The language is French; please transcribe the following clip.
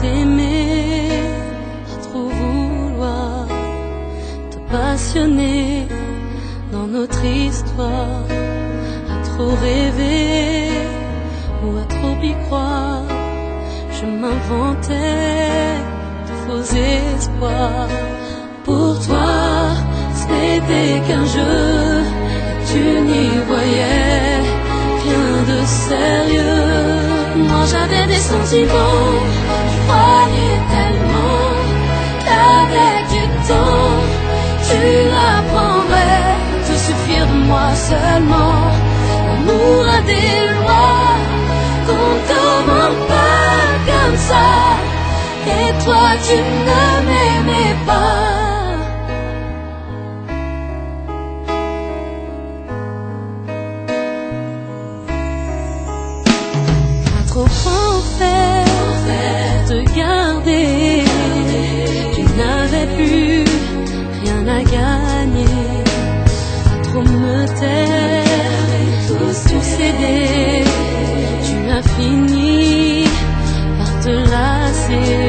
t'aimer, à trop vouloir te passionner dans notre histoire, à trop rêver ou à trop y croire. Je m'inventais de faux espoirs. Pour toi, ce n'était qu'un jeu, tu n'y voyais rien de sérieux. Non, j'avais des sentiments croyais tellement qu'avec du temps, tu apprendrais te suffire de moi seulement. L'amour a des lois qu'on demande pas comme ça. Et toi tu ne m'aimais gagner, trop me taire et tout céder. Tu as fini par te lasser.